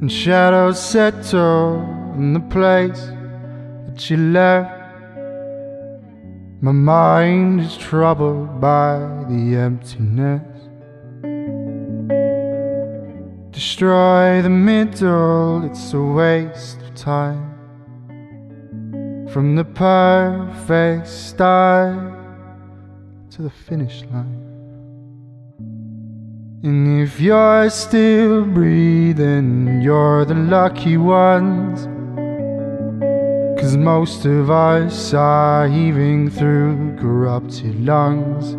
And shadows settle in the place that you left. My mind is troubled by the emptiness. Destroy the middle, it's a waste of time. From the perfect start to the finish line. And if you're still breathing, you're the lucky ones. Cause most of us are heaving through corrupted lungs,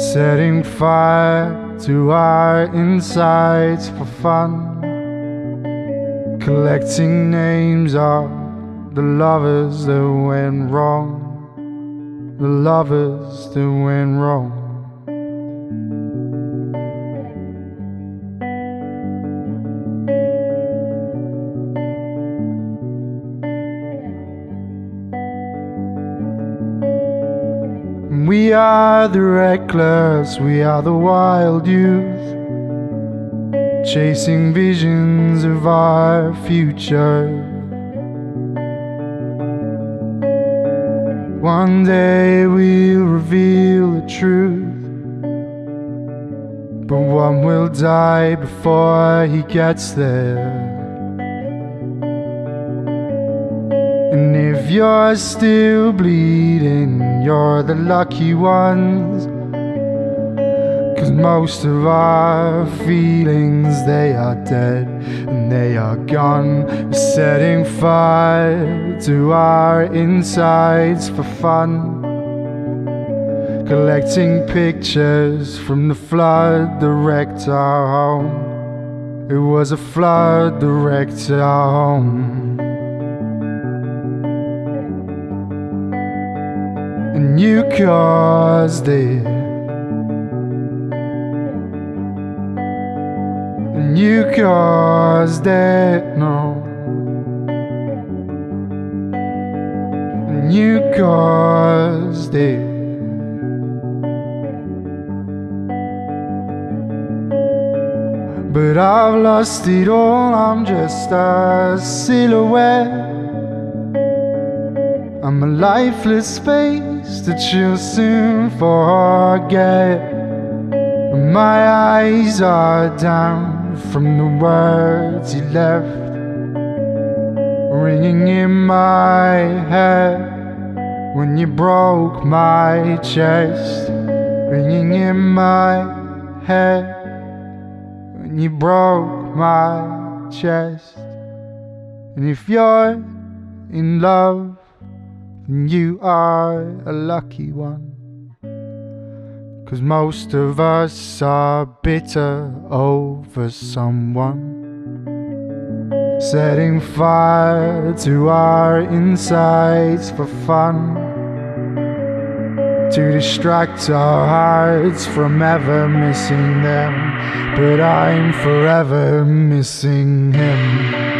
setting fire to our insides for fun, collecting names of the lovers that went wrong, the lovers that went wrong. We are the reckless, we are the wild youth, chasing visions of our future. One day we'll reveal the truth, but one will die before he gets there. And if you're still bleeding, you're the lucky ones. Cause most of our feelings, they are dead and they are gone. We're setting fire to our insides for fun. Collecting pictures from the flood that wrecked our home. It was a flood that wrecked our home. And you caused it. And you caused it, no. And you caused it. But I've lost it all, I'm just a silhouette. I'm a lifeless face that you'll soon forget. My eyes are down from the words you left, ringing in my head when you broke my chest, ringing in my head when you broke my chest. And if you're in love, you are a lucky one. Cause most of us are bitter over someone. Setting fire to our insides for fun. To distract our hearts from ever missing them. But I'm forever missing him.